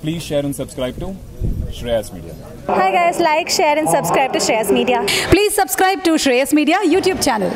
Please share and subscribe to Shreyas Media. Hi guys, like, share and subscribe to Shreyas Media. Please subscribe to Shreyas Media YouTube channel.